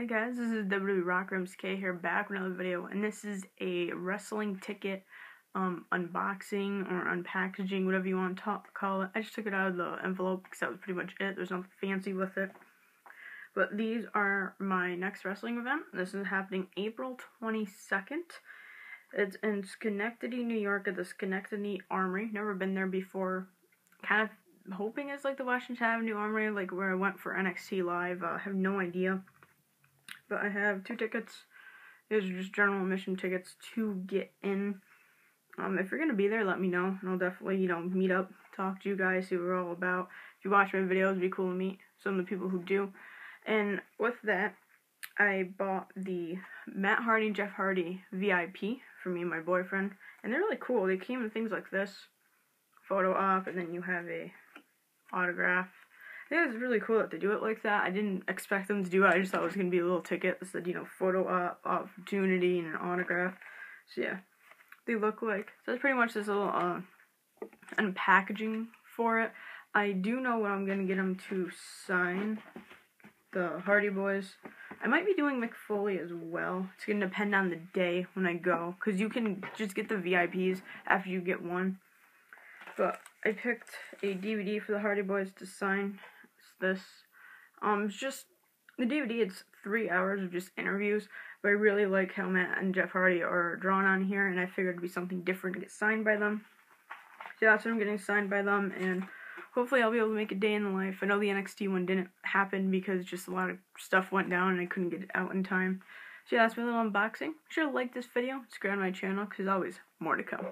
Hey guys, this is WWE Rock K here back with another video, and this is a wrestling ticket um, unboxing or unpackaging, whatever you want to call it. I just took it out of the envelope because that was pretty much it. There's nothing fancy with it. But these are my next wrestling event. This is happening April 22nd. It's in Schenectady, New York at the Schenectady Armory. Never been there before. Kind of hoping it's like the Washington Avenue Armory, like where I went for NXT Live. I uh, have no idea but I have two tickets. These are just general admission tickets to get in. Um, if you're gonna be there, let me know, and I'll definitely, you know, meet up, talk to you guys, see what we're all about. If you watch my videos, it'd be cool to meet some of the people who do. And with that, I bought the Matt Hardy, Jeff Hardy VIP for me and my boyfriend, and they're really cool. They came in things like this, photo op, and then you have a autograph think it's really cool that they do it like that. I didn't expect them to do it. I just thought it was gonna be a little ticket that said, you know, photo op, opportunity, and an autograph. So yeah, they look like. So that's pretty much this little uh, unpackaging for it. I do know what I'm gonna get them to sign. The Hardy Boys. I might be doing Mick Foley as well. It's gonna depend on the day when I go, cause you can just get the VIPs after you get one. But I picked a DVD for the Hardy Boys to sign this. Um, it's just the DVD. It's three hours of just interviews, but I really like how Matt and Jeff Hardy are drawn on here, and I figured it'd be something different to get signed by them. So that's what I'm getting signed by them, and hopefully I'll be able to make a day in the life. I know the NXT one didn't happen because just a lot of stuff went down and I couldn't get it out in time. So yeah, that's my little unboxing. Be sure to like this video, subscribe to my channel, because there's always more to come.